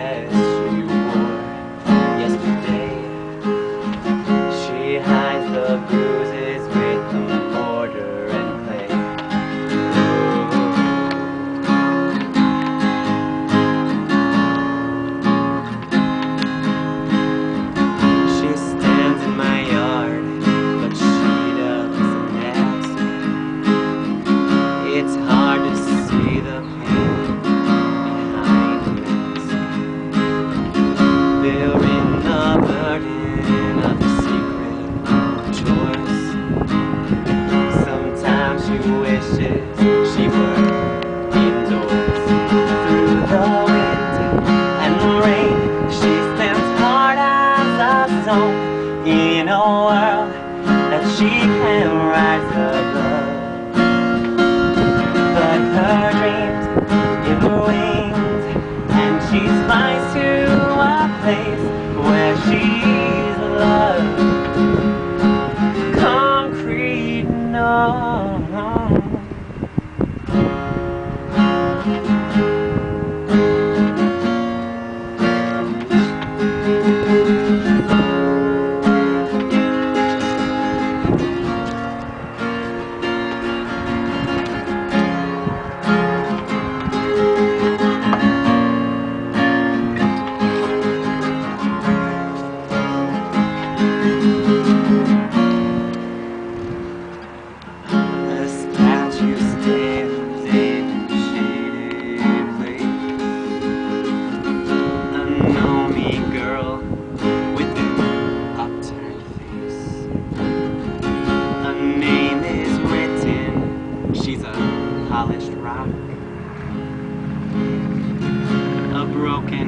dress she wore yesterday. She hides the bruises with the mortar and clay. She stands in my yard, but she doesn't ask. It's hard to see the she wishes she were indoors. Through the wind and the rain, she stands hard as a stone in a world that she can rise above. But her dreams give her wings, and she flies to a place where she's loved.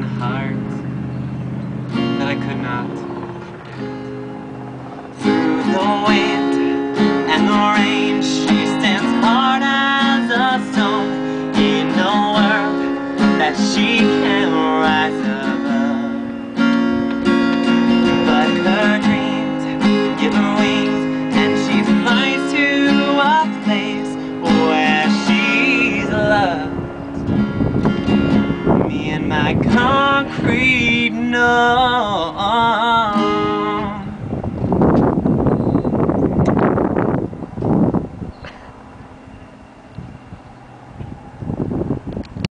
Broken heart that I could not forget. Through the wind and the rain, she stands hard as a stone in a world that she concrete no.